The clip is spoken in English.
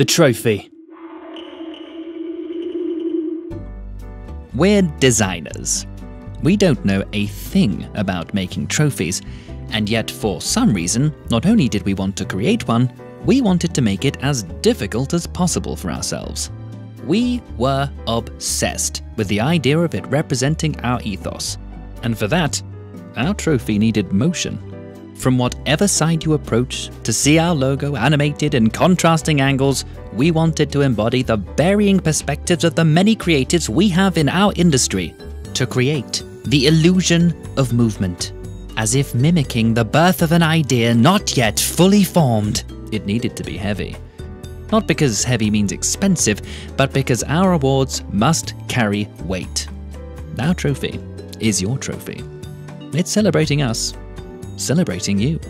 The trophy. We're designers. We don't know a thing about making trophies, and yet for some reason, not only did we want to create one, we wanted to make it as difficult as possible for ourselves. We were obsessed with the idea of it representing our ethos, and for that, our trophy needed motion. From whatever side you approach, to see our logo animated in contrasting angles, we wanted to embody the varying perspectives of the many creatives we have in our industry to create the illusion of movement, as if mimicking the birth of an idea not yet fully formed. It needed to be heavy. Not because heavy means expensive, but because our awards must carry weight. Our trophy is your trophy. It's celebrating us, celebrating you.